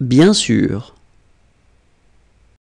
Bien sûr.